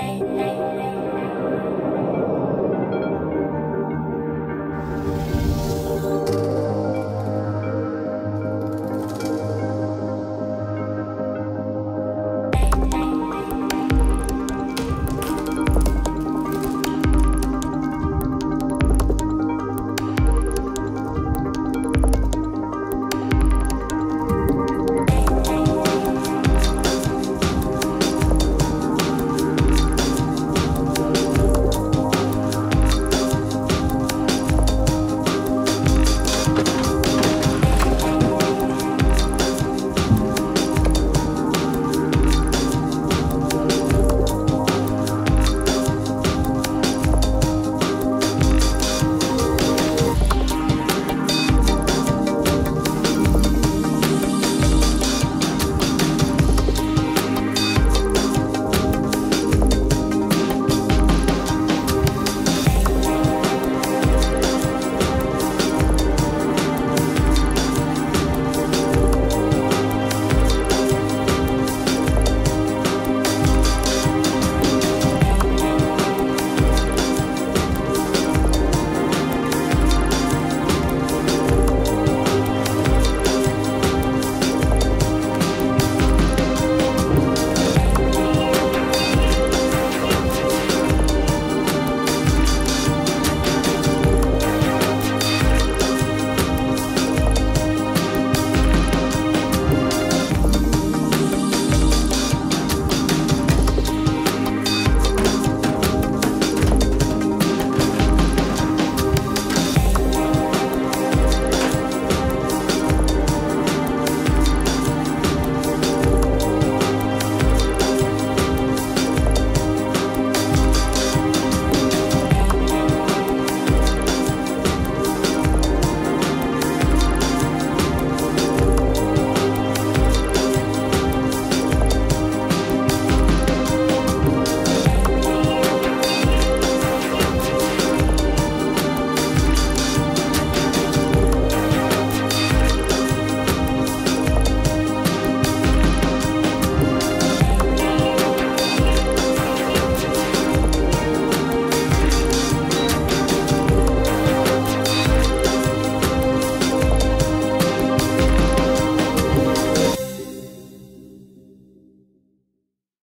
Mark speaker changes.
Speaker 1: Hey.